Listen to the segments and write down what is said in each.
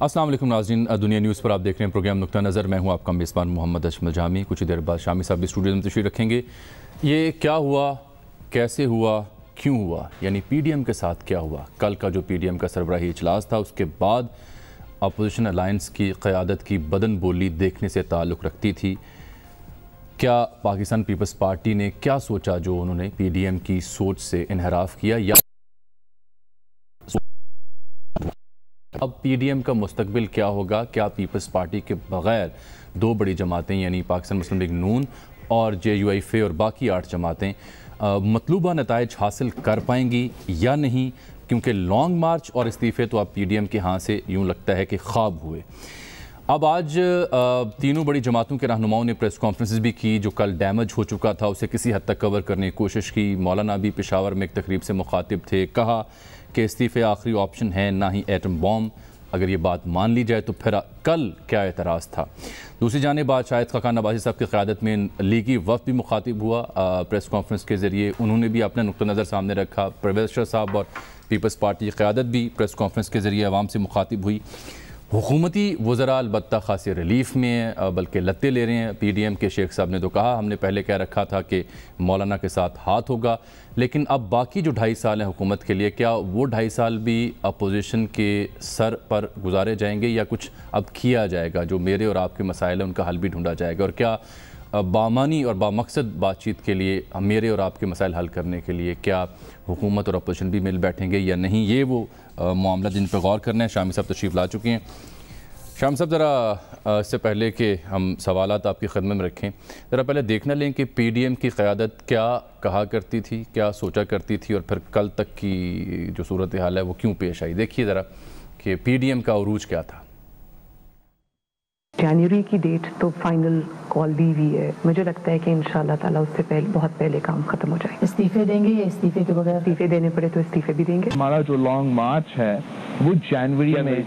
अस्सलाम वालेकुम नाजरीन दुनिया न्यूज़ पर आप देख रहे हैं प्रोग्राम नुकता नज़र। मैं हूँ आपका मेज़बान मोहम्मद अशमल जामी। कुछ देर बाद शामी साहब भी स्टूडियो में तशरी रखेंगे। ये क्या हुआ? कैसे हुआ? क्यों हुआ? यानी पीडीएम के साथ क्या हुआ? कल का जो पीडीएम का सरबराही इजलास था, उसके बाद अपोजिशन अलायंस की क़्यादत की बदन बोली देखने से ताल्लुक़ रखती थी। क्या पाकिस्तान पीपल्स पार्टी ने क्या सोचा जो उन्होंने पीडीएम की सोच से इनहराफ किया? या अब पीडीएम का मुस्तबिल क्या होगा? क्या पीपल्स पार्टी के बगैर दो बड़ी जमातें, यानी पाकिस्तान मुस्लिम लीग नून और जे यू आई फे और बाकी आठ जमातें मतलूबा नतज हासिल कर पाएँगी या नहीं? क्योंकि लॉन्ग मार्च और इस्तीफ़े तो अब एम के यहाँ से यूँ लगता है कि ख्वाब हुए। अब आज तीनों बड़ी जमातों के रहनुमाओं ने प्रेस कॉन्फ्रेंस भी की, जो कल डैमेज हो चुका था, उसे किसी हद तक कवर करने की कोशिश की। मौलाना भी पेशावर में एक तकरीब से मुखातिब थे, कहा कि इस्तीफ़े आखिरी ऑप्शन है ना ही एटम बॉम्ब अगर ये बात मान ली जाए तो फिर कल क्या एतराज़ था? दूसरी जानब बाद शायद खकान नवाजी साहब की क़्यादत में लीगी वफ भी मुखातिब हुआ। आ, प्रेस कॉन्फ्रेंस के ज़रिए उन्होंने भी अपना नुक़ नज़र सामने रखा। प्रवेश साहब और पीपल्स पार्टी की क़्यादत भी प्रेस कॉन्फ्रेंस के ज़रिए आवाम से मुखातिब हुई। हुकूमती वज़रा अलबत् खास रिलीफ में बल्कि लत्ते ले रहे हैं। पी डी एम के शेख साहब ने तो कहा, हमने पहले कह रखा था कि मौलाना के साथ हाथ होगा, लेकिन अब बाकी जो ढाई साल हैं हुकूमत के लिए, क्या वो ढाई साल भी अपोजिशन के सर पर गुजारे जाएँगे या कुछ अब किया जाएगा? जो मेरे और आपके मसाइल हैं, उनका हल भी ढूंढा जाएगा। और क्या बामानी और बामकसद बातचीत के लिए मेरे और आपके मसाइल हल करने के लिए क्या हुकूमत और अपोजिशन भी मिल बैठेंगे या नहीं, ये वो मामला जिन पर गौर करना है, शामी साहब तशरीफ़ ला चुके हैं। शाम साहब, ज़रा इससे पहले कि हम सवाल आपकी खदमत में रखें, ज़रा पहले देखना लें कि पी डी एम की क़्यादत क्या कहा करती थी, क्या सोचा करती थी और फिर कल तक की जो सूरत हाल है वो क्यों पेश आई। देखिए ज़रा कि पी डी एम का अरूज क्या था। जनवरी की डेट तो फाइनल कॉल दी हुई है। मुझे लगता है कि इन ताला उससे पहले बहुत पहले काम खत्म हो जाए। इस्तीफे देंगे या इस्तीफे के बगैर? इस्तीफे देने पड़े तो इस्तीफे भी देंगे। हमारा जो लॉन्ग मार्च है वो जनवरी में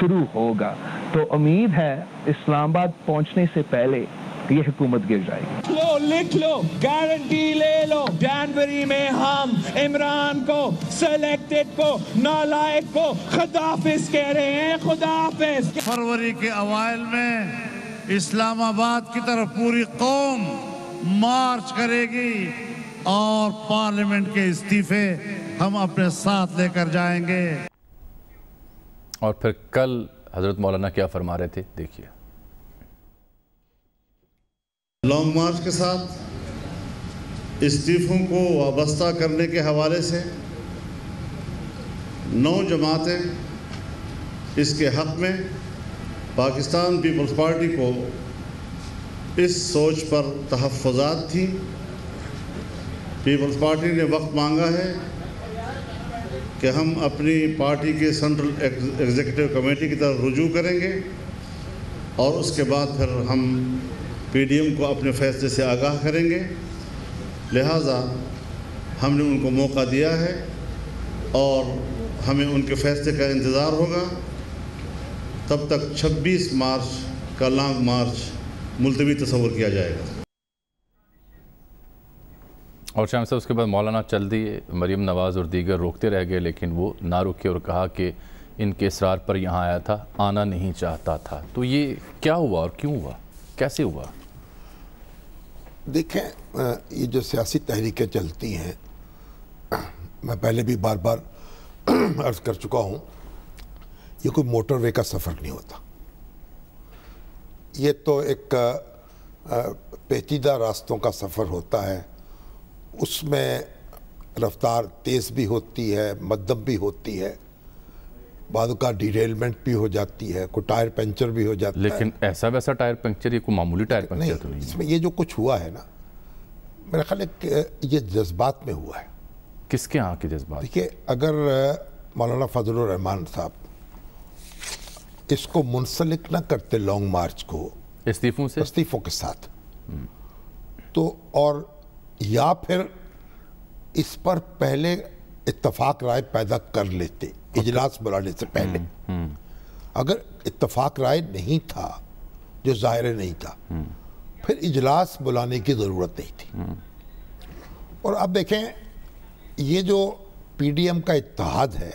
शुरू होगा। तो उम्मीद है इस्लामाबाद पहुँचने से पहले ये हुकूमत गिर जाएगी। लो लिख लो गारंटी ले लो। जनवरी में हम इमरान को सिलेक्टेड को नालायक को खुदाफिज कह रहे हैं खुदाफिज फरवरी के अवाइल में इस्लामाबाद की तरफ़ पूरी कौम मार्च करेगी और पार्लियामेंट के इस्तीफे हम अपने साथ लेकर जाएँगे। और फिर कल हज़रत मौलाना क्या फरमा रहे थे देखिए। लॉन्ग मार्च के साथ इस्तीफ़ों को वाबस्ता करने के हवाले से नौ जमातें इसके हक़ में पाकिस्तान पीपल्स पार्टी को इस सोच पर तहफ़ात थी। पीपल्स पार्टी ने वक्त मांगा है कि हम अपनी पार्टी के सेंट्रल एग्जीक्यूटिव कमेटी की तरफ़ रुजू करेंगे और उसके बाद फिर हम पीडीएम को अपने फ़ैसले से आगाह करेंगे। लिहाजा हमने उनको मौका दिया है और हमें उनके फ़ैसले का इंतज़ार होगा। तब तक 26 मार्च का लॉन्ग मार्च मुलतवी तस्वर किया जाएगा। और शाम से उसके बाद मौलाना चल दिए मरीम नवाज़ और दीगर रोकते रह गए, लेकिन वो ना रुके और कहा कि इनके इसरार पर यहाँ आया था, आना नहीं चाहता था। तो ये क्या हुआ और क्यों हुआ? कैसे हुआ? देखें ये जो सियासी तहरीकें चलती हैं, मैं पहले भी बार बार अर्ज़ कर चुका हूँ, ये कोई मोटरवे का सफ़र नहीं होता। ये तो एक पेचीदा रास्तों का सफ़र होता है। उसमें रफ्तार तेज़ भी होती है, मध्यम भी होती है। बाद का डिटेलमेंट भी हो जाती है कोई टायर पंचर भी हो जाता लेकिन है। लेकिन ऐसा वैसा टायर पंचर ये कोई मामूली टायर पंचर नहीं, तो नहीं इसमें ये जो कुछ हुआ है ना मेरा ख्याल है ये जज्बात में हुआ है। किसके यहाँ के जज्बात? देखिए अगर मौलाना फजल रहमान साहब इसको मुंसलिक ना करते लॉन्ग मार्च को इस्तीफों से? इस्तीफों के साथ हम्म। तो और या फिर इस पर पहले इतफाक राय पैदा कर लेते इजलास बुलाने से पहले। हम्म, हम्म। अगर इतफाक राय नहीं था जो ज़ाहिर नहीं था हम्म। फिर इजलास बुलाने की ज़रूरत नहीं थी। और अब देखें ये जो पीडीएम का इतिहाद है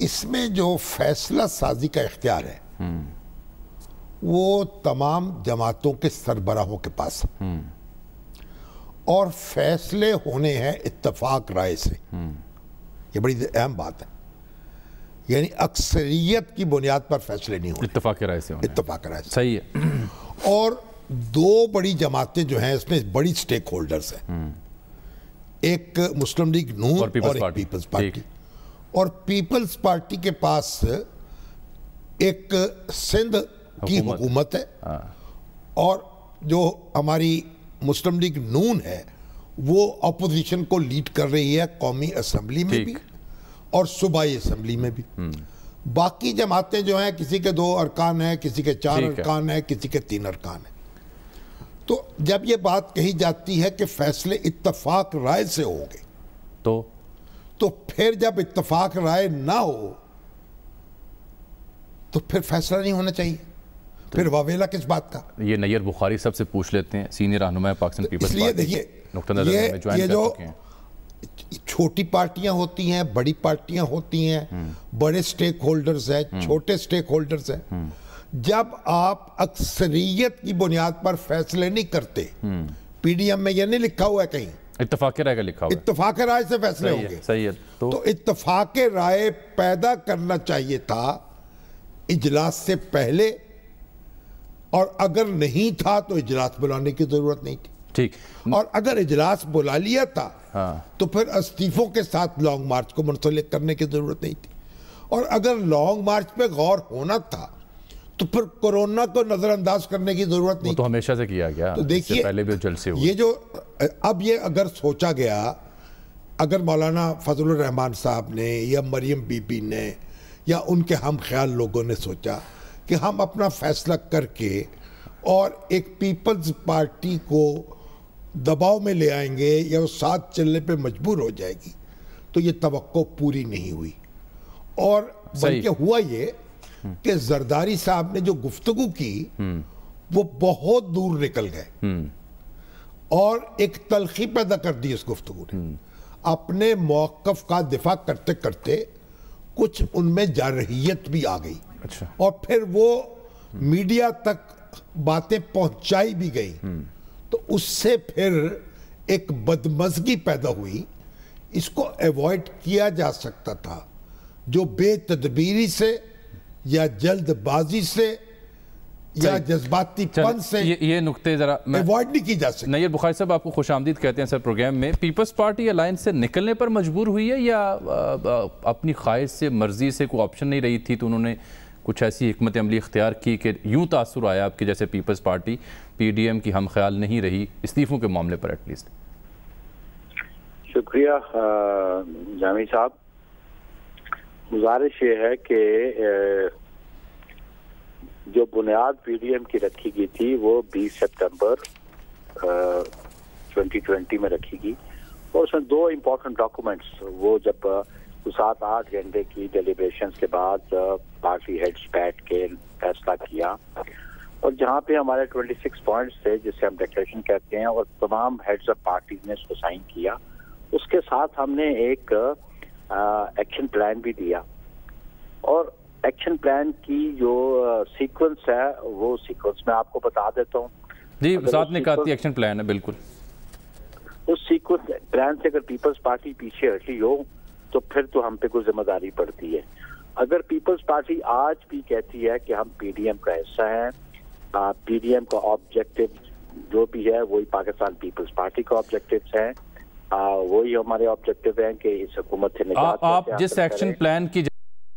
इसमें जो फैसला साजी का इख्तियार है वो तमाम जमातों के सरबराहों के पास है। और फैसले होने हैं इत्तेफाक राय से। ये बड़ी अहम बात है। यानी अक्सरियत की बुनियाद पर फैसले नहीं होने। इत्तेफाक राय से होने। इत्तेफाक राय से। सही है। और दो बड़ी जमातें जो हैं इसमें बड़ी स्टेक होल्डर्स हैं। एक मुस्लिम लीग नून और और, पीपल्स पार्टी। पीपल्स पार्टी और पीपल्स पार्टी के पास एक सिंध की हुकूमत। हुकूमत है। हाँ। और जो हमारी मुस्लिम लीग नून है वो अपोजिशन को लीड कर रही है कौमी असम्बली में भी और सूबाई असम्बली में भी। बाकी जमातें जो हैं किसी के दो अरकान हैं किसी के चार ठीक है। अरकान हैं किसी के तीन अरकान हैं। तो जब ये बात कही जाती है कि फैसले इत्तफाक राय से होंगे तो? तो फिर जब इत्तफाक राय ना हो तो फिर फैसला नहीं होना चाहिए। फिर वावेला किस बात का? ये नैयर बुखारी सबसे पूछ लेते हैं सीनियर रहनुमा पाकिस्तान पीपल्स पार्टी देखिए, ये- जो- छोटी पार्टियाँ होती हैं बड़ी पार्टियाँ होती हैं बड़े स्टेक होल्डर्स हैं छोटे स्टेक होल्डर्स हैं जब आप अक्सरियत की बुनियाद पर फैसले नहीं करते पीडीएम में यह नहीं लिखा हुआ है कहीं? इत्तेफाक राय का लिखा हुआ इत्तफाक राय से फैसले सही होंगे। सही है। तो तो इत्तफाक राय पैदा करना चाहिए था इजलास से पहले और अगर नहीं था तो इजलास बुलाने की ज़रूरत नहीं थी। ठीक। और अगर इजलास बुला लिया था हाँ। तो फिर इस्तीफों के साथ लॉन्ग मार्च को मुंसलिक करने की ज़रूरत नहीं थी। और अगर लॉन्ग मार्च पे गौर होना था तो फिर कोरोना को नजरअंदाज करने की ज़रूरत वो नहीं तो हमेशा से किया गया तो देखिए पहले भी जलसे हुए। ये जो अब ये अगर सोचा गया अगर मौलाना फजल रहमान साहब ने या मरियम बीबी ने या उनके हम ख्याल लोगों ने सोचा कि हम अपना फैसला करके और एक पीपल्स पार्टी को दबाव में ले आएँगे या वो साथ चलने पे मजबूर हो जाएगी। तो ये तवक्को पूरी नहीं हुई। और। बल्कि हुआ ये कि जरदारी साहब ने जो गुफ्तगु की वो बहुत दूर निकल गए। और एक तलखी पैदा कर दी उस गुफ्तगु ने। अपने मौकफ का दिफा करते करते कुछ उनमें जारहियत भी आ गई। अच्छा। और फिर वो मीडिया तक बातें पहुंचाई भी गई। तो उससे फिर एक बदमजगी पैदा हुई। इसको अवॉइड किया जा सकता था। जो बेतदबीरी से या जल्दबाजी से या सही। जज्बाती पन से ये ये नुक्ते जरा अवॉइड नहीं की जा सकती। नैयर बुखारी साहब आपको खुश आमदीद कहते हैं सर प्रोग्राम में। पीपल्स पार्टी अलायंस से निकलने पर मजबूर हुई है या आ, आ, अपनी ख्वाहिश से मर्ज़ी से कोई ऑप्शन नहीं रही थी तो उन्होंने कुछ ऐसी हमत अमली इख्तियार की कि यूँ तासुर आया आपके जैसे peoples party P D M की हम ख्याल नहीं रही इस्तीफ़ों के मामले पर एटलीस्ट शुक्रिया जामी साहब। गुजारिश ये है कि जो बुनियाद पीडीएम की रखी गई थी वो 20 सितंबर अ, 2020 में रखी गई। और उसमें दो इम्पोर्टेंट डॉक्यूमेंट्स वो जब सात आठ घंटे की डेलीब्रेशन के बाद पार्टी हेड्स बैठ के फैसला किया। और जहाँ पे हमारे 26 पॉइंट्स थे जिसे हम डिक्लेरेशन कहते हैं और तमाम हेड्स ऑफ़ पार्टीज़ ने इसको साइन किया। उसके साथ हमने एक एक्शन प्लान भी दिया। और एक्शन प्लान की जो सीक्वेंस है वो सीक्वेंस मैं आपको बता देता हूँ। जी साथ निकाती sequence- एक्शन प्लान है बिल्कुल। उस सीक्वेंस प्लान से अगर पीपल्स पार्टी पीछे हटी हो तो फिर तो हम पे कोई ज़िम्मेदारी पड़ती है। अगर पीपल्स पार्टी आज भी कहती है कि हम पीडीएम का हिस्सा हैं पीडीएम का ऑब्जेक्टिव जो भी है वही पाकिस्तान पीपल्स पार्टी का ऑब्जेक्टिव है। वही हमारे ऑब्जेक्टिव हैं कि इस हुकूमत से आ, आप जिस एक्शन प्लान की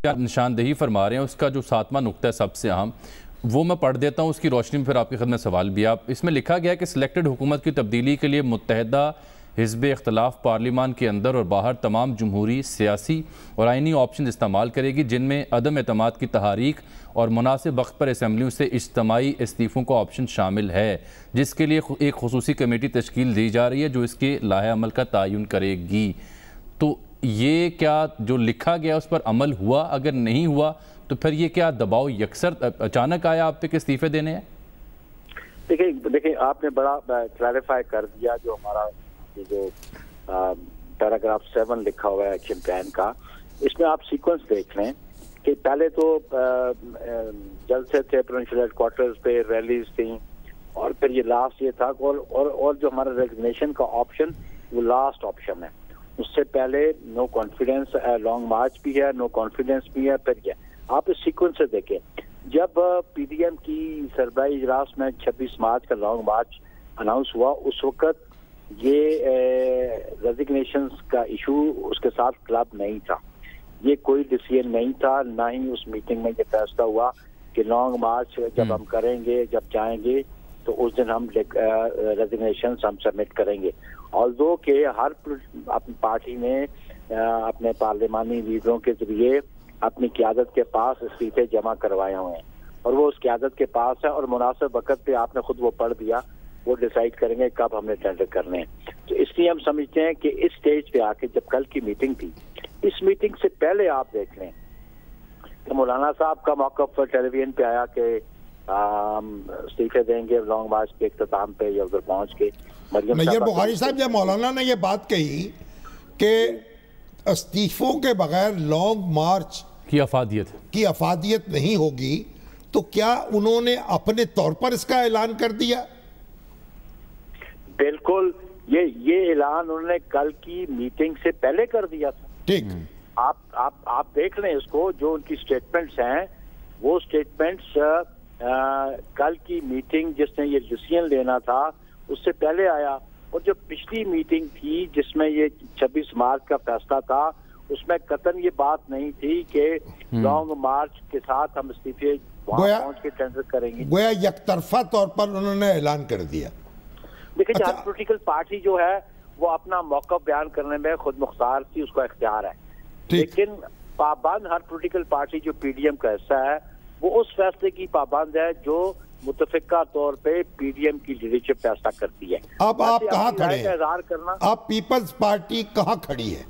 निशानदेही फरमा रहे हैं उसका जो सातवां नुकता है सबसे अहम वो मैं पढ़ देता हूँ उसकी रोशनी में फिर आपकी खदमत सवाल भी आप इसमें लिखा गया है कि सिलेक्टेड हुकूमत की तब्दीली के लिए मुतहदा हिजब इख्तलाफ पार्लिमान के अंदर और बाहर तमाम जमहूरी, सियासी और आइनी ऑप्शन इस्तेमाल करेगी, जिनमें अदम अतमाद की तहारीक और मुनासिब वक्त पर असम्बलियों से इज्तमाही इस्तीफ़ों का ऑप्शन शामिल है, जिसके लिए एक खसूसी कमेटी तश्कील दी जा रही है, जो इसके लाहे अमल का तयन करेगी। तो ये क्या जो लिखा गया उस पर अमल हुआ? अगर नहीं हुआ तो फिर ये क्या दबाव यकसर अचानक आया आप पे इस्तीफे देने हैं? देखिए देखिए, आपने बड़ा क्लैरिफाई कर दिया जो हमारा ये जो पैराग्राफ सेवन लिखा हुआ है एक्शन प्लान का इसमें आप सीक्वेंस देख लें कि पहले तो जलसे थे प्रोविंशियल हेडक्वार्टर्स पे रैलीज थी और फिर ये लास्ट ये था और और, और जो हमारा रेजिग्नेशन का ऑप्शन वो लास्ट ऑप्शन है। उससे पहले नो कॉन्फिडेंस लॉन्ग मार्च भी है नो कॉन्फिडेंस भी है फिर ये। आप इस सीक्वेंस से देखें जब पीडीएम की सरबराही इजलास में 26 मार्च का लॉन्ग मार्च अनाउंस हुआ उस वक्त ये रेजिग्नेशन का इशू उसके साथ क्लब नहीं था। ये कोई डिसीज़न नहीं था ना ही उस मीटिंग में ये फैसला हुआ कि लॉन्ग मार्च जब हम करेंगे जब जाएँगे तो उस दिन हम रेजिग्नेशन हम सबमिट करेंगे। और दो के हर अपनी पार्टी ने अपने पार्लियामानी लीडरों के ज़रिए अपनी क्यादत के पास इस्तीफे जमा करवाए हुए हैं। और वो उस क्यादत के पास है और मुनासिब वक्त पे आपने खुद वो पढ़ दिया वो डिसाइड करेंगे कब हमने टेंडर करने हैं। तो इसलिए हम समझते हैं कि इस स्टेज पे आके जब कल की मीटिंग थी इस मीटिंग से पहले आप देख लें कि मौलाना साहब का मौकफ टेलीविज़न पे आया कि इस्तीफे देंगे लॉन्ग मार्च के अख्ताम पे या उधर पहुँच के। मरियम नैयर बुखारी साहब जब मौलाना ने ये बात कही कि इस्तीफों के बगैर लॉन्ग मार्च की अफादियत। की अफादियत नहीं होगी तो क्या उन्होंने अपने तौर पर इसका ऐलान कर दिया? बिल्कुल ये ये ऐलान उन्होंने कल की मीटिंग से पहले कर दिया था। ठीक। आप आप आप देख लें इसको जो उनकी स्टेटमेंट्स हैं वो स्टेटमेंट्स कल की मीटिंग जिसने ये डिसीज़न लेना था उससे पहले आया। और जो पिछली मीटिंग थी जिसमें ये 26 मार्च का फैसला था उसमें कतन ये बात नहीं थी कि लॉन्ग मार्च के साथ हम इस्तीफे वहाँ पहुँच के टेंडर करेंगे। गोया यकतरफा तौर पर उन्होंने ऐलान कर दिया। देखिए अच्छा। हर पोलिटिकल पार्टी जो है वो अपना मौका बयान करने में खुद मुख्तार थी उसका इख्तियार है। लेकिन पाबंद हर पोलिटिकल पार्टी जो पीडीएम का हिस्सा है वो उस फैसले की पाबंद है जो मुतफिका तौर पे पीडीएम की लीडरशिप फैसला करती है। अब आप कहाँ खड़े हैं? करना। अब पीपल्स पार्टी कहाँ खड़ी है?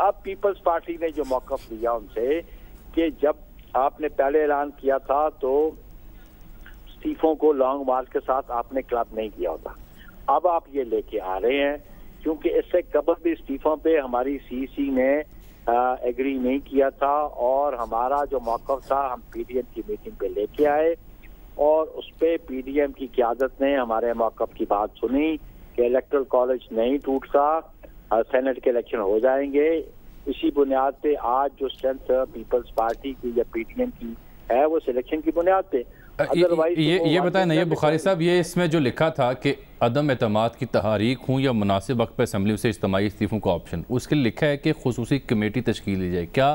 अब पीपल्स पार्टी ने जो मौकफ लिया उनसे कि जब आपने पहले ऐलान किया था तो इस्तीफों को लॉन्ग मार्च के साथ आपने क्लब नहीं किया होता। अब आप ये लेके आ रहे हैं क्योंकि इससे कबल भी इस्तीफों पे हमारी सीसी ने आ, एग्री नहीं किया था और हमारा जो मौकफ था हम पीडीएम की मीटिंग पे लेके आए और उस पे पीडीएम की क्यादत ने हमारे मौकफ की बात सुनी कि इलेक्ट्रल कॉलेज नहीं टूटता सेनेट के इलेक्शन हो जाएँगे। इसी बुनियाद पे आज जो स्ट्रेंथ पीपल्स पार्टी की या पीटीएम की है वो सिलेक्शन की बुनियाद पे। ये- ये तो ये बताएँ वाकई बुखारी साहब ये इसमें जो लिखा था कि अदम अतमाद की तहारीक हूँ या मुनासिब वक्त पर असम्बली से इज्तमाही इस्तीफ़ों का ऑप्शन उसके लिखा है कि खसूसी कमेटी तश्कील दी जाए। क्या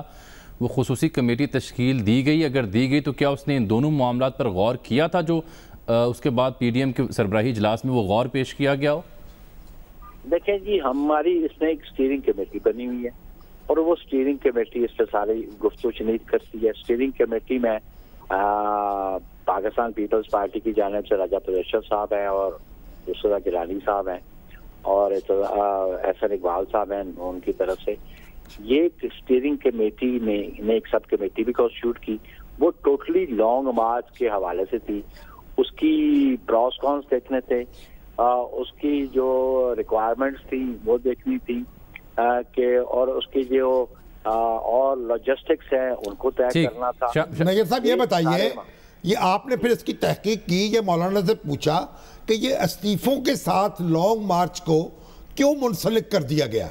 वो खसूसी कमेटी तश्कील दी गई? अगर दी गई तो क्या उसने इन दोनों मामला पर गौर किया था जो अ, उसके बाद पी डी एम के सरबराही इजलास में वो गौर पेश किया गया हो? देखें जी हमारी इसमें एक स्टीयरिंग कमेटी बनी हुई है और वो स्टीयरिंग कमेटी इस पर सारी गुफ्तु चनीत करती है। स्टीयरिंग कमेटी में आ, पाकिस्तान पीपल्स पार्टी की जानब से राजा परेश्वर साहब हैं और दूसरा गिलानी साहब हैं और एहसन इकबाल साहब हैं उनकी तरफ़ से। ये स्टीयरिंग कमेटी ने, ने एक सब कमेटी भी कॉन्स्टिट्यूट की। वो टोटली लॉन्ग मार्च के हवाले से थी। उसकी प्रॉस कॉन्स देखने थे। आ, उसकी जो रिक्वायरमेंट्स थी वो देखनी थी। कि और उसकी जो आ, और लॉजिस्टिक्स हैं उनको तय करना था। साहब ये बताइए ये आपने फिर इसकी तहकीक की ये मौलाना से पूछा कि ये इस्तीफों के साथ लॉन्ग मार्च को क्यों मुंसलिक कर दिया गया?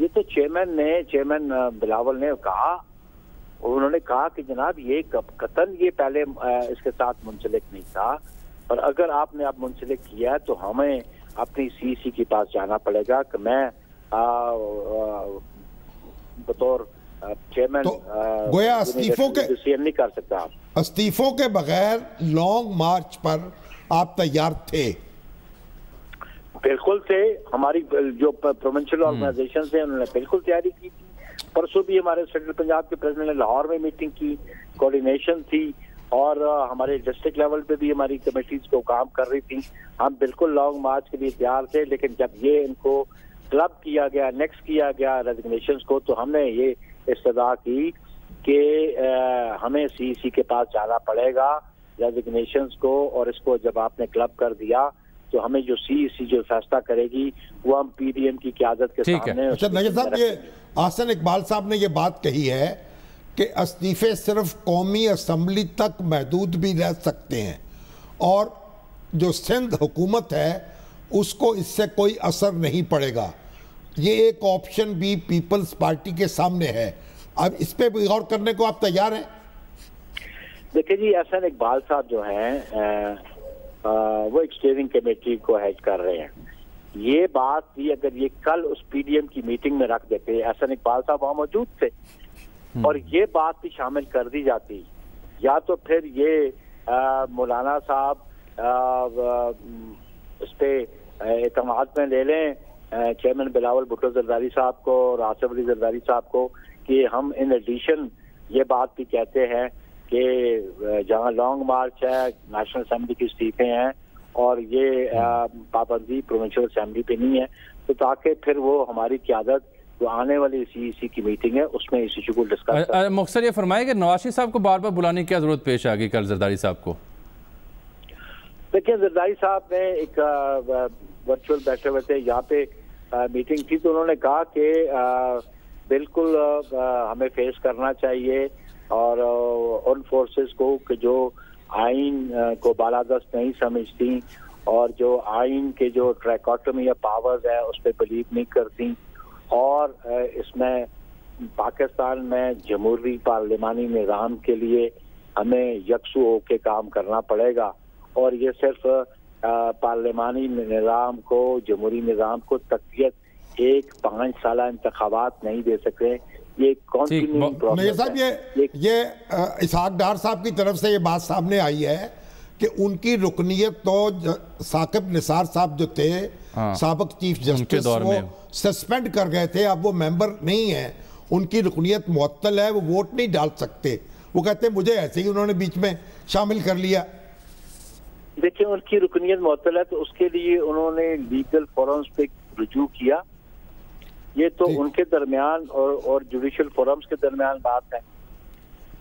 ये तो चेयरमैन ने चेयरमैन बिलावल ने कहा। उन्होंने कहा कि जनाब ये कतन ये पहले इसके साथ मुंसलिक नहीं था। और अगर आपने अब मुंसलिक किया तो हमें अपनी सीसी के पास जाना पड़ेगा कि मैं अ, अ, बतौर चेयरमैन तो अ, गोया इस्तीफों के- डिसीज़न नहीं कर सकता। आप इस्तीफों के बगैर लॉन्ग मार्च पर आप तैयार थे। बिल्कुल थे। हमारी जो प्रोविंशियल ऑर्गेनाइजेशन है उन्होंने बिल्कुल तैयारी की थी। परसों भी हमारे सेंट्रल पंजाब के प्रेसिडेंट ने लाहौर में मीटिंग की कोऑर्डिनेशन थी और हमारे डिस्ट्रिक्ट लेवल पे भी हमारी कमेटीज को काम कर रही थी। हम बिल्कुल लॉन्ग मार्च के लिए तैयार थे लेकिन जब ये इनको क्लब किया गया नेक्स्ट किया गया रेजिग्नेशन को तो हमने ये इस्तदा की कि हमें सीसी के पास जाना पड़ेगा रेजिग्नेशन को और इसको जब आपने क्लब कर दिया तो हमें जो सीसी जो फैसला करेगी वो हम पीडीएम की क्यादत के ठीक है। सामने अच्छा नज़र साहब ये आसन इकबाल साहब ने ये बात कही है कि इस्तीफे सिर्फ़ कौमी असम्बली तक महदूद भी रह सकते हैं और जो सिंध हुकूमत है उसको इससे कोई असर नहीं पड़ेगा ये एक ऑप्शन भी पीपल्स पार्टी के सामने है। अब इस पे भी गौर करने को आप तैयार हैं? देखिए जी एहसन इकबाल साहब जो हैं वो एक स्टीयरिंग कमेटी को हेड कर रहे हैं। ये बात भी अगर ये कल उस पीडीएम की मीटिंग में रख देते एहसन इकबाल साहब वहाँ मौजूद थे। और ये बात भी शामिल कर दी जाती। या तो फिर ये मौलाना साहब अ, व- इस पे एतमाद में ले लें चेयरमैन बिलावल भुट्टो जरदारी साहब को और आसिफ अली जरदारी साहब को कि हम इन एडिशन ये बात भी कहते हैं कि जहाँ लॉन्ग मार्च है नेशनल असेंबली की इस्तीफे हैं और ये पाबंदी प्रोविंशियल असेंबली पे नहीं है। तो ताकि फिर वो हमारी क्यादत जो आने वाली सी की मीटिंग है उसमें इस इशू को डिस्कस मुख्तर ये फरमाए कि नवाशी साहब को बार बार बुलाने की क्या ज़रूरत पेश आ गई कल जरदारी साहब को? देखिए, जरदारी साहब ने एक वर्चुअल बैठे हुए थे, यहाँ पे मीटिंग थी तो उन्होंने कहा कि बिल्कुल हमें फेस करना चाहिए और उन फोर्सेस को कि जो आइन को बालादस्त नहीं समझती और जो आइन के जो ट्रैकोटमी या पावर्स है, उस पर बिलीव नहीं करती और इसमें पाकिस्तान में जमहूरी पार्लिमानी निज़ाम के लिए हमें यकसू होके काम करना पड़ेगा। और ये सिर्फ़ पार्लिमानी निज़ाम को जमहूरी निज़ाम को तकवीत एक पाँच साल इंतबात नहीं दे सकते। ये नहीं साहब ये ये अ, इसहाक डार साहब की तरफ़ से ये बात सामने आई है कि उनकी रुकनीत तो साकिब निसार साहब जो थे हाँ। सबक चीफ जस्टिस दौर वो सस्पेंड कर गए थे अब वो मेंबर नहीं है। उनकी रुकनीत मुअत्तल है वो वोट नहीं डाल सकते। वो कहते हैं मुझे ऐसे ही उन्होंने बीच में शामिल कर लिया। देखिए उनकी रुकनीत मुअत्तल है तो उसके लिए उन्होंने लीगल फोरम्स पे रुजू किया। ये तो उनके दरमियान और और जुडिशल फोरम्स के दरमियान बात है।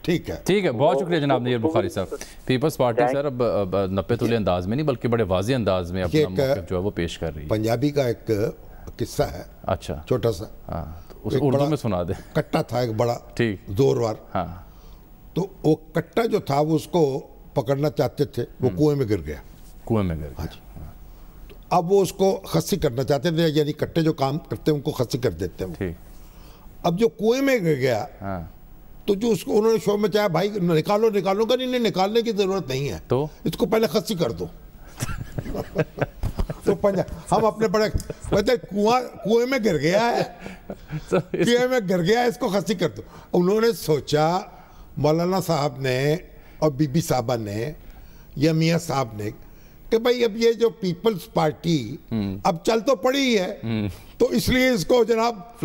ठीक है। ठीक है बहुत शुक्रिया जनाब नैर बुखारी साहब। पीपल्स पार्टी सर अब अब नब्बे तुले अंदाज में नहीं बल्कि बड़े वाजी अंदाज में अपना जो है वो पेश कर रही है। पंजाबी का एक किस्सा है। अच्छा। छोटा सा। हाँ तो उस उर्दू में सुना दे। कट्टा था एक बड़ा ठीक। जोरवार। हाँ। तो वो कट्टा जो था वो उसको पकड़ना चाहते थे वो कुएँ में गिर गया। कुएँ में गिर गया। हाँ जी। अब वो उसको खस्सी करना चाहते थे यानी कट्टे जो काम करते हैं उनको खस्सी कर देते हैं अब जो कुएँ में गिर गया हाँ। तो जो उसको उन्होंने शो में चाहा भाई निकालो निकालो। का नहीं नहीं निकालने की ज़रूरत नहीं है। तो? इसको पहले खस्सी कर दो। तो पंजा हम अपने बड़े कहते कुआँ कुएँ में गिर गया है। तो कुएँ में गिर गया है, इसको खस्सी कर दो। उन्होंने सोचा मौलाना साहब ने और बीबी साहबा ने या मियाँ साहब ने कि भाई अब ये जो पीपल्स पार्टी अब चल तो पड़ी ही। है तो इसलिए इसको जनाब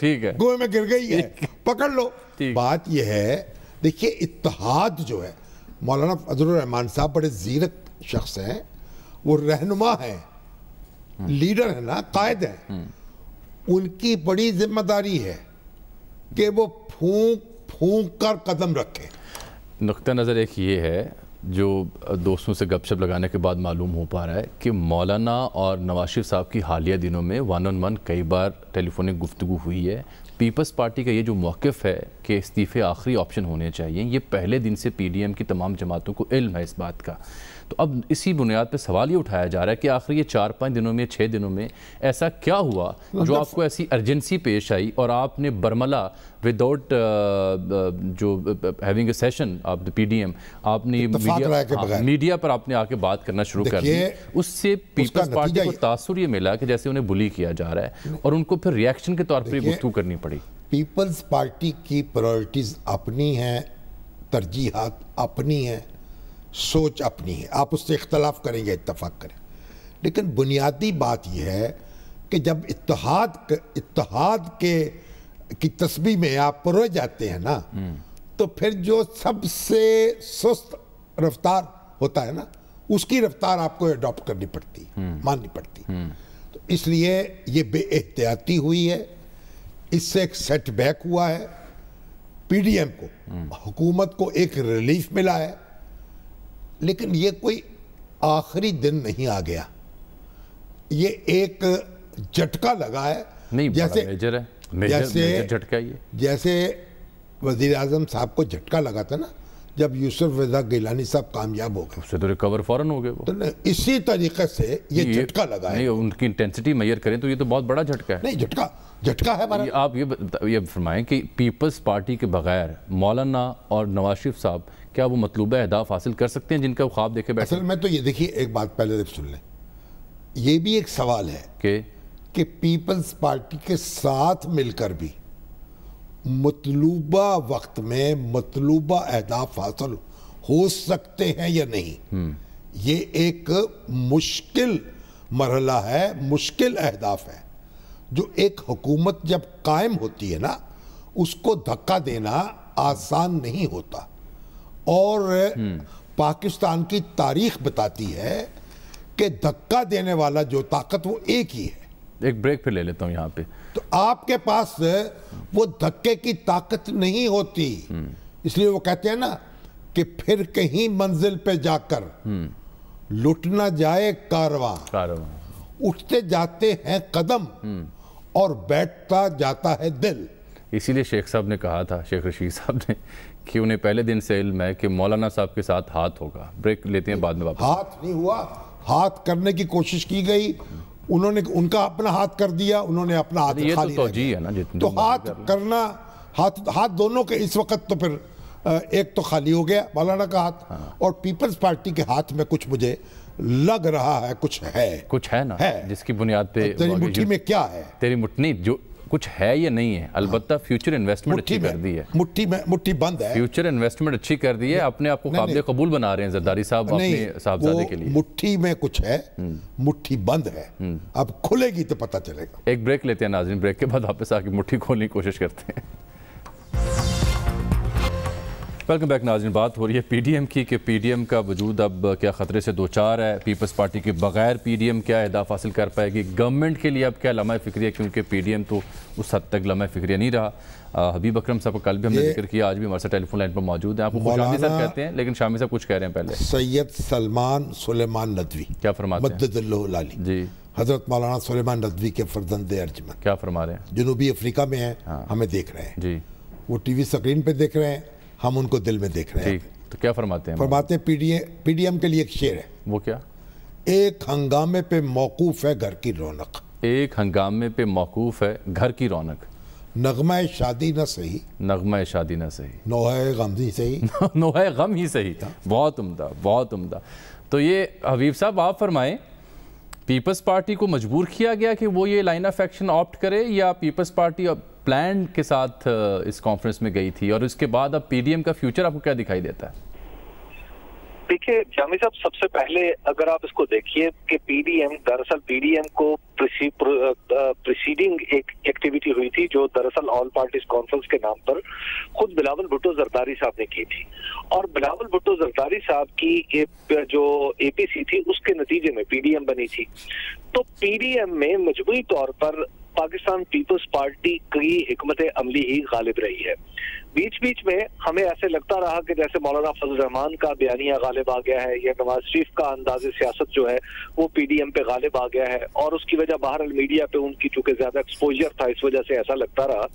ठीक है। कुएँ में गिर गई है। पकड़ लो। बात यह है देखिए इतिहाद जो है मौलाना फजल रहमान साहब बड़े जीरक शख्स हैं वो रहनुमा हैं लीडर है ना कायद है। उनकी बड़ी ज़िम्मेदारी है कि वो फूंक फूंक कर कदम रखें। नुक़ नज़र एक ये है, जो दोस्तों से गपशप लगाने के बाद मालूम हो पा रहा है कि मौलाना और नवाज़ साहब की हालिया दिनों में वन ऑन वन कई बार टेलीफोनिक गुफ्तु हुई है। पीपल्स पार्टी का ये जो मौक़ है कि इस्तीफ़े आखिरी ऑप्शन होने चाहिए, ये पहले दिन से पी डी एम की तमाम जमातों को इल्म है इस बात का। तो अब इसी बुनियाद पर सवाल ये उठाया जा रहा है कि आखिर ये चार पाँच दिनों में छः दिनों में ऐसा क्या हुआ? जो आपको ऐसी अर्जेंसी पेश आई और आपने बरमला विदाउट जो having a session of the PDM आपने इत्तेफाक राय के हाँ। मीडिया पर आपने आके बात करना शुरू कर दी। उससे पीपल्स पार्टी को तासुर ये मिला कि जैसे उन्हें बुली किया जा रहा है और उनको फिर रिएक्शन के तौर पर गुफ्तू करनी पड़ी। पीपल्स पार्टी की प्रायोरिटीज अपनी हैं तरजीहात अपनी हैं। सोच अपनी है। आप उससे इख्तलाफ करें या इतफाक़ करें। लेकिन बुनियादी बात यह है कि जब इत्तेहाद क- इत्तेहाद के की तस्वीर में आप परोए जाते हैं ना तो फिर जो सबसे सुस्त रफ्तार होता है ना उसकी रफ्तार आपको अडॉप्ट करनी पड़ती है माननी पड़ती है। तो इसलिए ये बेएहतियाती हुई है। इससे एक सेटबैक हुआ है। पीडीएम को हुकूमत को एक रिलीफ मिला है। लेकिन ये कोई आखिरी दिन नहीं आ गया। ये एक झटका लगा है। नहीं जैसे मेजर है। मेजर जैसे झटका ये जैसे वज़ीर आज़म साहब को झटका लगा था ना जब यूसुफ रजा गिलानी साहब कामयाब हो गए। उससे तो रिकवर फ़ौरन हो गए वो। तो इसी तरीके से ये झटका लगा है। नहीं उनकी इंटेंसिटी मैयर करें तो ये तो बहुत बड़ा झटका है। नहीं झटका झटका है हमारा। ये आप ये ये फरमाएँ कि पीपल्स पार्टी के बगैर मौलाना और नवाज़ शरीफ साहब क्या वो मतलूब अहदाफ हासिल कर सकते हैं जिनका ख्वाब देखे बैठे? असल में तो ये देखिए एक बात पहले सुन लें। ये भी एक सवाल है कि? कि पीपल्स पार्टी के साथ मिलकर भी मतलूबा वक्त में मतलूबा अहदाफ हासिल हो सकते हैं या नहीं? ये एक मुश्किल मरहला है मुश्किल अहदाफ है। जो एक हुकूमत जब कायम होती है ना उसको धक्का देना आसान नहीं होता। और पाकिस्तान की तारीख बताती है कि धक्का देने वाला जो ताकत वो एक ही है। एक ब्रेक पे ले लेता हूँ यहाँ पे। तो आपके पास वो धक्के की ताकत नहीं होती। इसलिए वो कहते हैं ना कि फिर कहीं मंजिल पे जाकर लुटना जाए कारवां। कारवां। उठते जाते हैं कदम और बैठता जाता है दिल। इसीलिए शेख साहब ने कहा था शेख रशीद साहब ने कि उन्हें पहले दिन से इल्म है कि मौलाना साहब के साथ हाथ होगा। ब्रेक लेते हैं बाद में वापस। हाथ नहीं हुआ। हाथ करने की कोशिश की गई। उन्होंने उनका अपना हाथ कर दिया उन्होंने अपना हाथ ये तो खाली रह तोजी है ना जितनी तो हाथ करना हाथ हाथ दोनों के इस वक्त तो फिर एक तो खाली हो गया मौलाना का हाथ। हाँ। और पीपल्स पार्टी के हाथ में कुछ मुझे लग रहा है कुछ है। कुछ है ना? है। जिसकी बुनियाद पे तेरी मुट्ठी में क्या है? तेरी मुट्ठी जो कुछ है या नहीं है? अलबत्ता फ्यूचर इन्वेस्टमेंट अच्छी कर दी है। मुट्ठी में मुट्ठी बंद है। फ्यूचर इन्वेस्टमेंट अच्छी कर दी है। अपने आप को काबिल कबूल बना रहे हैं जरदारी साहब अपने साहबजादे के लिए। मुट्ठी में कुछ है मुट्ठी बंद है। अब खुलेगी तो पता चलेगा। एक ब्रेक लेते हैं नाजरीन। ब्रेक के बाद वापस आके मुट्ठी खोलने की कोशिश करते हैं। वेलकम बैक नाजरीन बात हो रही है पीडीएम की कि पीडीएम का वजूद अब क्या ख़तरे से दो चार है? पीपल्स पार्टी के बगैर पीडीएम क्या अहदाफ हासिल कर पाएगी? गवर्नमेंट के लिए अब क्या लम्हा फ़िक्री है क्योंकि पीडीएम तो उस हद तक लम्हा फ़िक्रिया नहीं रहा। हबीब अक्रम साहब का कल भी हमने ज़िक्र किया आज भी हमारे साथ टेलीफोन लाइन पर मौजूद है। आपको सर मौलाना- कहते हैं लेकिन शामी साहब कुछ कह रहे हैं पहले। सैयद सलमान सुलेमान नदवी। क्या फरमाते हैं? जी। हज़रत मौलाना सुलेमान नदवी के फर्जंद अर्जमन। क्या फरमा रहे हैं? जनूबी अफ्रीका में है हाँ। हमें देख रहे हैं। जी। वो टीवी स्क्रीन पे देख रहे हैं हम उनको दिल में देख रहे हैं। तो क्या फरमाते हैं? फरमाते पीडीएम पीडीएम के लिए एक शेर है। वो क्या? एक हंगामे पे मौकूफ है घर की रौनक। एक हंगामे पे मौकूफ है घर की रौनक। नगमा शादी न सही। नगमा शादी ना सही। नोहे गमजी सही। नो है गम ही सही। बहुत उम्दा बहुत उम्दा। तो ये हबीब साहब आप फरमाएँ पीपल्स पार्टी को मजबूर किया गया कि वो ये लाइन ऑफ़ एक्शन ऑप्ट करे या पीपल्स पार्टी अब प्लान के साथ इस कॉन्फ्रेंस में गई थी और इसके बाद अब पीडीएम का फ्यूचर आपको क्या दिखाई देता है? देखिए, जामी साहब, सबसे पहले अगर आप इसको देखिए कि पीडीएम दरअसल पीडीएम को प्रिसीडिंग एक एक्टिविटी हुई थी जो दरअसल ऑल पार्टीज़ कॉन्फ्रेंस के नाम पर खुद बिलावल भुट्टो जरदारी साहब ने की थी। और बिलावल भुट्टो जरदारी साहब की ये जो एपीसी थी, उसके नतीजे में पीडीएम बनी थी। तो पीडीएम में मजबूरी तौर पर पाकिस्तान पीपल्स पार्टी की हमत अमली ही गालिब रही है। बीच बीच में हमें ऐसे लगता रहा कि जैसे मौलाना फजल रहमान का बयानिया गालिब आ गया है या नवाज़ शरीफ का अंदाज सियासत जो है वो पीडीएम पे गालिब आ गया है और उसकी वजह बाहर मीडिया पे उनकी चूँकि ज़्यादा एक्सपोजर था इस वजह से ऐसा लगता रहा।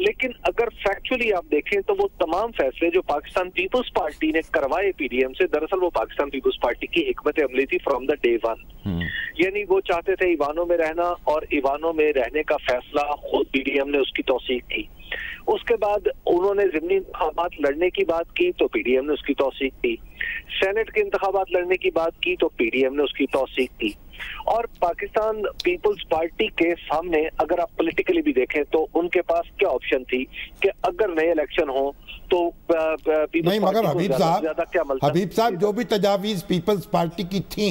लेकिन अगर फैक्चुअली आप देखें तो वो तमाम फैसले जो पाकिस्तान पीपल्स पार्टी ने करवाए पीडीएम से दरअसल वो पाकिस्तान पीपुल्स पार्टी की हमत अमली थी फ्रॉम द डे वन यानी वो चाहते थे ईवानों में रहना और ईवानों में रहने का फैसला खुद पीडीएम ने उसकी तोसीक की। उसके बाद उन्होंने जिमनी इंतबात लड़ने की बात की तो पीडीएम ने उसकी तोसीक की। सेनेट के इंतबात लड़ने की बात की तो पीडीएम ने उसकी तोसीक की। और पाकिस्तान पीपल्स पार्टी के सामने अगर आप पॉलिटिकली भी देखें तो उनके पास क्या ऑप्शन थी कि अगर नए इलेक्शन हो तो नहीं मगर हबीब साहब हबीब साहब जो भी तजावीज़ पीपल्स पार्टी की थी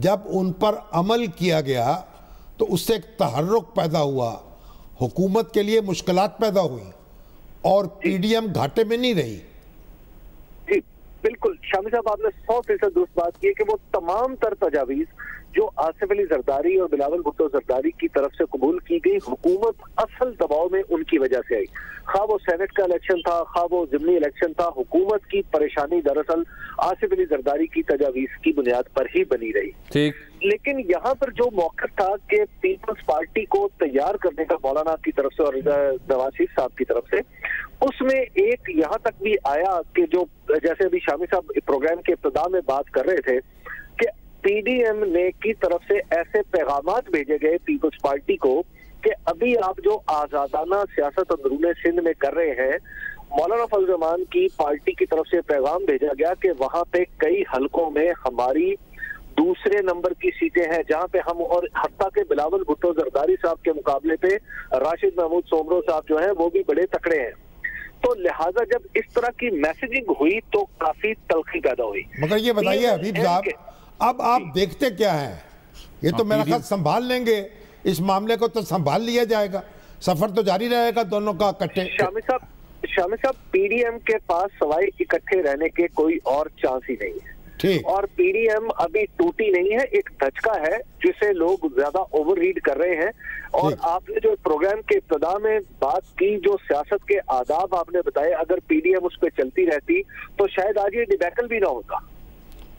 जब उन पर अमल किया गया तो उससे एक तहर्रुक पैदा हुआ। हुकूमत के लिए मुश्किल पैदा हुई और पीडीएम घाटे में नहीं रही। जी, बिल्कुल। शामी साहब आपने सौ फ़ीसद दुरुस्त बात की है कि वो तमाम तर तजावीज जो आसिफ अली जरदारी और बिलावल भुट्टो जरदारी की तरफ़ से कबूल की गई हुकूमत असल दबाव में उनकी वजह से आई। खा वो सेनेट का इलेक्शन था खा वो जिमनी इलेक्शन था हुकूमत की परेशानी दरअसल आसिफ अली जरदारी की तजावीज की बुनियाद पर ही बनी रही। ठीक। लेकिन यहाँ पर जो मौका था कि पीपल्स पार्टी को तैयार करने का मौलाना की तरफ़ से और नवाज़ शरीफ साहब की तरफ़ से उसमें एक यहाँ तक भी आया कि जो जैसे अभी शामी साहब प्रोग्राम के इब्तदा में बात कर रहे थे कि पीडीएम ने की तरफ़ से ऐसे पैगाम भेजे गए पीपल्स पार्टी को कि अभी आप जो आजादाना सियासत अंदरून सिंध में कर रहे हैं मौलाना फजल रहमान की पार्टी की तरफ़ से पैगाम भेजा गया कि वहाँ पे कई हलकों में हमारी दूसरे नंबर की सीटें हैं जहाँ पे हम और हत्ता के बिलावल भुट्टो जरदारी साहब के मुकाबले पे राशिद महमूद सोमरो साहब जो हैं वो भी बड़े तकड़े हैं। तो लिहाजा जब इस तरह की मैसेजिंग हुई तो काफ़ी तलखी पैदा हुई। मगर ये बताइए हबीब साहब अब आप देखते क्या है? ये तो मेरा ख्याल संभाल लेंगे। इस मामले को तो संभाल लिया जाएगा। सफ़र तो जारी रहेगा दोनों का इकट्ठे। शामी साहब शामी साहब पीडीएम के पास सवाई इकट्ठे रहने के कोई और चांस ही नहीं है। ठीक। और पीडीएम अभी टूटी नहीं है एक धचका है जिसे लोग ज़्यादा ओवर रीड कर रहे हैं। और आपने जो प्रोग्राम के इब्तदा में बात की जो सियासत के आदाब आपने बताए अगर पीडीएम उस पर चलती रहती तो शायद आज ये डिबैकल भी ना होता।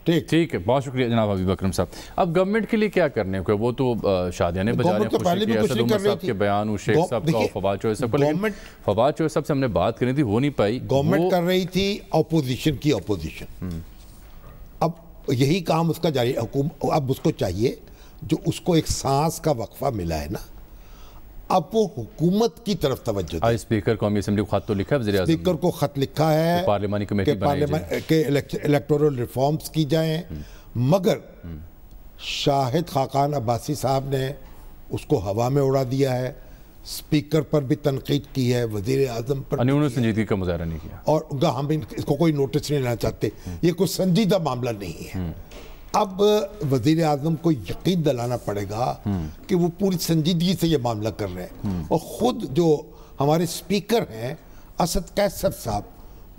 ठीक। ठीक है बहुत शुक्रिया जनाब हबीब अकरम साहब। अब गवर्नमेंट के लिए क्या करने को वो तो शादियाने बजा रहे गवर्नमेंट तो रही साहब के बयान उस शेख साहब का फवाद चौधरी साहब गवर्नमेंट- फवाद साहब से हमने बात करी थी हो नहीं पाई। गवर्नमेंट कर रही थी अपोजिशन की अपोजिशन अब यही काम उसका जारी अब उसको चाहिए जो उसको एक सांस का वक्फा मिला है ना अब वो हुकूमत की तरफ़ तवज्जो स्पीकर कौमी असम्बली को खत तो लिखा है स्पीकर को खत लिखा है कि पार्लिमानी कमेटी पार्लियामेंट के इलेक्टोरल रिफॉर्म्स की जाएँ। मगर शाहिद खाकान अब्बासी साहब ने उसको हवा में उड़ा दिया है स्पीकर पर भी तनकीद की है वज़ीर आज़म पर उन्होंने संजीदगी का मुजाहरा नहीं किया। और हम इसको कोई नोटिस नहीं लेना चाहते। ये कोई संजीदा मामला नहीं है। अब वज़ीर आज़म को यकीन दिलाना पड़ेगा कि वो पूरी संजीदगी से ये मामला कर रहे हैं। और खुद जो हमारे स्पीकर हैं, असद कैसर साहब,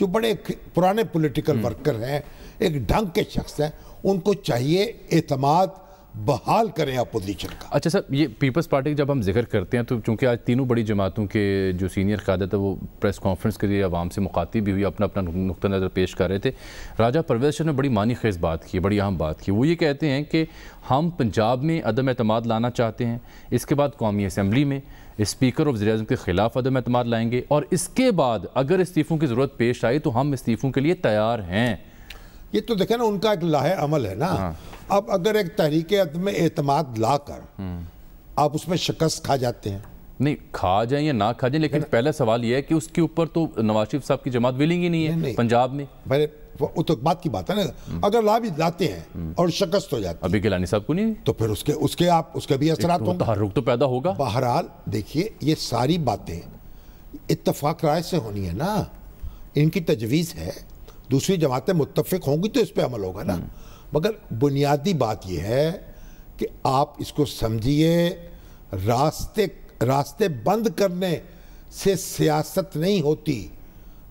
जो बड़े पुराने पॉलिटिकल वर्कर हैं, एक ढंग के शख्स हैं, उनको चाहिए एतमाद बहाल करें अपोजिशन का। अच्छा सर, ये पीपल्स पार्टी जब हम ज़िक्र करते हैं तो चूँकि आज तीनों बड़ी जमातों के जो सीनियर क्यादत है वो प्रेस कॉन्फ्रेंस के लिए आवाम से मुखातिब भी हुई अपना अपना नुक़ नज़र पेश कर रहे थे। राजा परवेज ने बड़ी मानी खेज बात की, बड़ी अहम बात की। वो ये कहते हैं कि हम पंजाब में अदम अतमाद लाना चाहते हैं, इसके बाद कौमी असम्बली में स्पीकर और वजी के खिलाफ अदम अतमाद लाएँगे, और इसके बाद अगर इस्तीफ़ों की ज़रूरत पेश आई तो हम इस्तीफ़ों के लिए तैयार हैं। ये तो देखे ना उनका एक लाहे अमल है ना। अब अगर एक तहरीक में एतमाद ला कर आप उसमें शिकस्त खा जाते हैं। नहीं खा जाएँ या ना खा जाएँ लेकिन पहला सवाल यह है कि उसके ऊपर तो नवाज़ शरीफ साहब की जमात विलिंग ही नहीं है नहीं, नहीं। पंजाब में। पहले वो तो बात की बात है ना। अगर ला भी लाते हैं और शिकस्त हो जाती है। अभी गिलानी साहब को नहीं? तो फिर उसके उसके आप उसके भी असर तो तहरुक तो पैदा होगा। बहरहाल देखिए ये सारी बातें इतफाक राय से होनी है ना। इनकी तजवीज़ है। दूसरी जमातें मुत्तफिक होंगी तो इस पर अमल होगा ना। मगर बुनियादी बात यह है कि आप इसको समझिए रास्ते रास्ते बंद करने से सियासत नहीं होती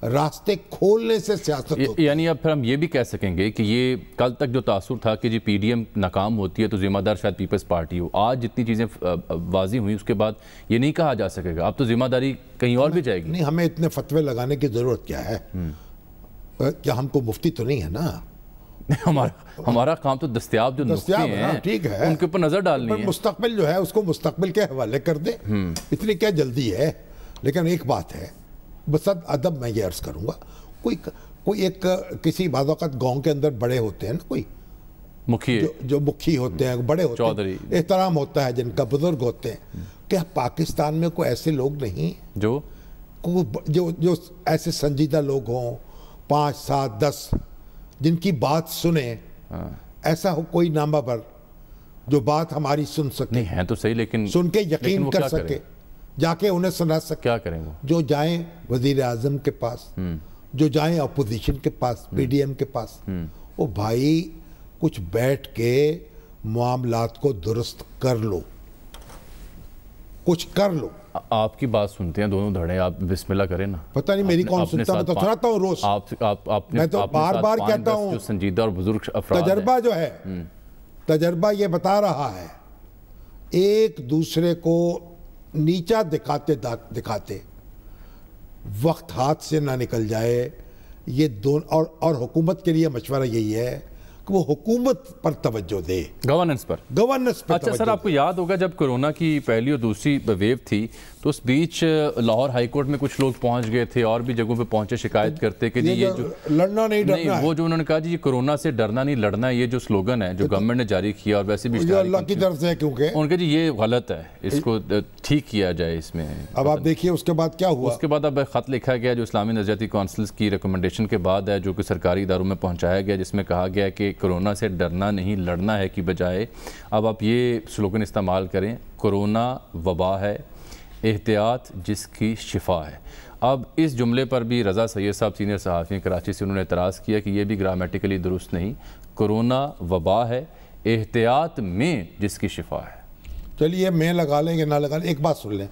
रास्ते खोलने से सियासत ये- यानी अब फिर हम ये भी कह सकेंगे कि ये कल तक जो तासुर था कि जी पीडीएम नाकाम होती है तो जिम्मेदार शायद पीपल्स पार्टी हो। आज जितनी चीज़ें वाजी हुई उसके बाद ये नहीं कहा जा सकेगा। अब तो ज़िम्मेदारी कहीं और भी जाएगी। नहीं हमें इतने फतवे लगाने की ज़रूरत क्या है? क्या हमको मुफ्ती तो नहीं है ना? हमारा हमारा काम तो दस्तियाब जो दस्तियाब है हैं ठीक है। उनके ऊपर नज़र डालनी है। मुस्तकबिल जो है उसको मुस्तकबिल के हवाले कर दे। इतनी क्या जल्दी है? लेकिन एक बात है बस अदब मैं ये अर्ज़ करूँगा कोई कोई एक किसी बाज़ात गाँव के अंदर बड़े होते हैं ना कोई? मुखिए। जो जो मुखी होते हैं बड़े होते चौधरी। एहतराम होता है जिनका बुज़ुर्ग होते हैं। क्या पाकिस्तान में कोई ऐसे लोग नहीं? जो? को जो जो ऐसे संजीदा लोग हों पाँच सात दस जिनकी बात सुने ऐसा हो कोई नामा पर जो बात हमारी सुन सके। नहीं है तो सही लेकिन सुन के यकीन कर सके जाके उन्हें सुना सके। क्या करेंगे जो जाएँ वज़ीर आज़म के पास जो जाएँ अपोजिशन के पास पीडीएम के पास वो भाई कुछ बैठ के मामलात को दुरुस्त कर लो। कुछ कर लो। आपकी बात सुनते हैं दोनों धड़े आप बिस्मिल्लाह करें ना। पता नहीं मेरी कौन सुनता मैं तो सुनाता हूँ रोज। आप आप आपने मैं तो बार बार कहता हूँ। संजीदा और बुज़ुर्ग तजर्बा जो है तजर्बा ये बता रहा है एक दूसरे को नीचा दिखाते दिखाते वक्त हाथ से ना निकल जाए ये दोनों और और हुकूमत के लिए मशवरा यही है कि वो हुकूमत पर तवज्जो दे। गवर्नेंस पर। गवर्नेंस पर अच्छा सर आपको याद होगा जब कोरोना की पहली और दूसरी वेव थी तो उस बीच लाहौर हाई कोर्ट में कुछ लोग पहुँच गए थे और भी जगहों पे पहुँचे शिकायत करते कि जी ये ये जो लड़ना नहीं नहीं डरना है। वो जो उन्होंने कहा जी ये कोरोना से डरना नहीं लड़ना ये जो स्लोगन है जो गवर्नमेंट ने जारी किया और वैसे भी अल्लाह की तरफ़ से है क्योंकि उनके जी ये गलत है इसको ठीक किया जाए इसमें। अब आप देखिए उसके बाद क्या हुआ? उसके बाद अब खत लिखा गया जो इस्लामी नजरियाती काउंसिल की रिकमेंडेशन के बाद है जो कि सरकारी इदारों में पहुँचाया गया जिसमें कहा गया कि कोरोना से डरना नहीं लड़ना है की बजाय अब आप ये स्लोगन इस्तेमाल करें कोरोना वबा है एहतियात जिसकी शिफा है। अब इस जुमले पर भी रज़ा सैद साहब सीनियर सहाफ़ी कराची से उन्होंने एतराज़ किया कि यह भी ग्रामेटिकली दुरुस्त नहीं कोरोना वबा है एहतियात में जिसकी शिफा है। चलिए मैं लगा लें या ना लगा लें एक बात सुन लें।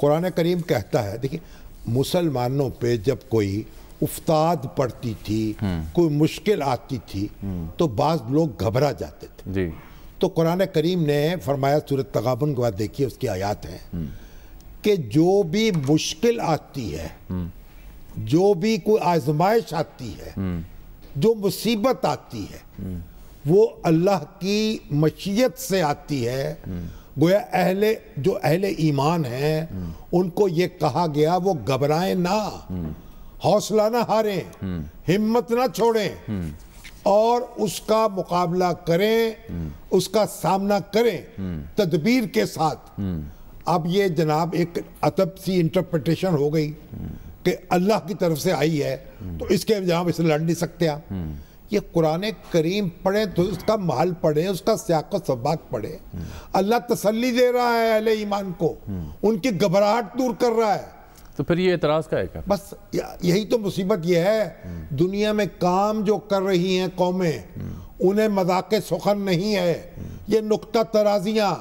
कुरान करीम कहता है देखिए मुसलमानों पे जब कोई उफ्ताद पड़ती थी कोई मुश्किल आती थी तो बाज लोग घबरा जाते थे। जी। तो कुरान करीम ने फरमाया सूरत तगाबन के बाद देखिए उसकी आयात है। कि जो भी मुश्किल आती है जो भी कोई आजमाइश आती है जो मुसीबत आती है वो अल्लाह की मशीयत से आती है। गोया अहले जो अहले ईमान है उनको ये कहा गया वो घबराएँ ना। हौसला ना हारें। हिम्मत ना छोड़ें। और उसका मुकाबला करें उसका सामना करें तदबीर के साथ। अब ये जनाब एक अतब सी इंटरप्रटेशन हो गई कि अल्लाह की तरफ़ से आई है तो इसके जनाब इसे लड़ नहीं सकते आप। ये कुरान करीम पढ़े तो उसका माल पढ़े उसका सियाक सबाक पढ़े। अल्लाह तसल्ली दे रहा है अहले ईमान को उनकी घबराहट दूर कर रहा है। तो फिर ये एतराज़ का है क्या? बस यही तो मुसीबत ये है दुनिया में काम जो कर रही हैं कौमें उन्हें मज़ाक सुखन नहीं है। ये नुक्ता तराजियाँ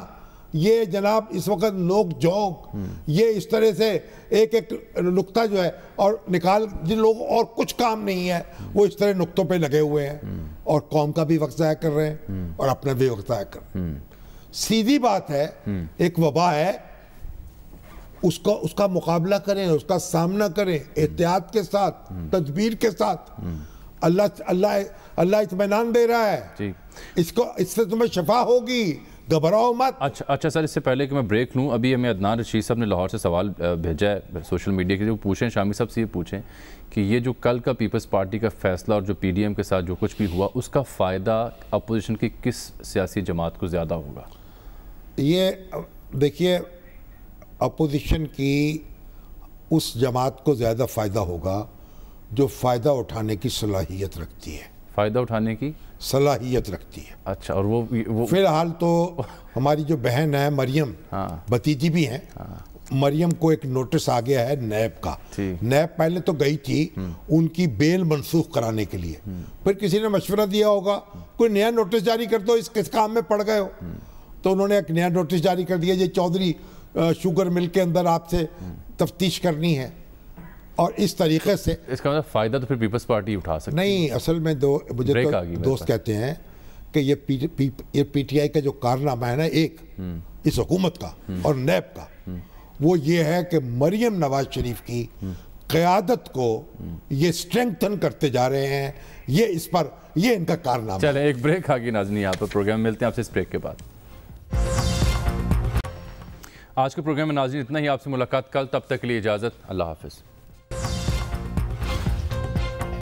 ये जनाब इस वक्त नोक जोक ये इस तरह से एक एक नुक्ता जो है और निकाल जिन लोग और कुछ काम नहीं है वो इस तरह नुक्तों पे लगे हुए हैं और कौम का भी वक्त ज़ाया कर रहे हैं और अपना भी वक्त ज़ाया कर रहे हैं। सीधी बात है एक वबा है उसका उसका मुकाबला करें उसका सामना करें एहतियात के साथ तदबीर के साथ। अल्लाह अल्लाह अल्लाह इत्मीनान दे रहा है। इसको इससे तुम्हें शफा होगी। घबराओ मत। अच्छा अच्छा सर इससे पहले कि मैं ब्रेक लूँ अभी हमें अदनान रशीद साहब ने लाहौर से सवाल भेजा है सोशल मीडिया के जो पूछें शामी साहब से ये पूछें कि ये जो कल का पीपल्स पार्टी का फैसला और जो पीडीएम के साथ जो कुछ भी हुआ उसका फ़ायदा अपोजिशन की किस सियासी जमात को ज़्यादा होगा? ये देखिए अपोजिशन की उस जमात को ज़्यादा फ़ायदा होगा जो फ़ायदा उठाने की सलाहियत रखती है। फ़ायदा उठाने की? सलाहियत रखती है। अच्छा और वो वो फ़िलहाल तो हमारी जो बहन है मरियम हाँ। भतीजी भी हैं। हाँ। मरियम को एक नोटिस आ गया है नैब का। नैब पहले तो गई थी उनकी बेल मनसूख कराने के लिए। फिर किसी ने मशवरा दिया होगा कोई नया नोटिस जारी कर दो इस किस काम में पड़ गए हो। तो उन्होंने एक नया नोटिस जारी कर दिया ये चौधरी शुगर मिल के अंदर आपसे तफ्तीश करनी है। और इस तरीके से इसका मतलब फ़ायदा तो फिर पीपल्स पार्टी उठा सकती नहीं असल में दो मुझे तो दोस्त कहते हैं कि ये पी, पी, ये पीटीआई का जो कारनामा है ना एक इस हुकूमत का और नैब का वो ये है कि मरियम नवाज़ शरीफ की क़यादत को ये स्ट्रेंथन करते जा रहे हैं। ये इस पर ये इनका कारनामा चले एक ब्रेक आ गई नाजनी यहाँ पर प्रोग्राम मिलते हैं आपसे इस ब्रेक के बाद। आज के प्रोग्राम में नाजरीन इतना ही। आपसे मुलाकात कल तब तक के लिए इजाज़त। अल्लाह हाफिज़।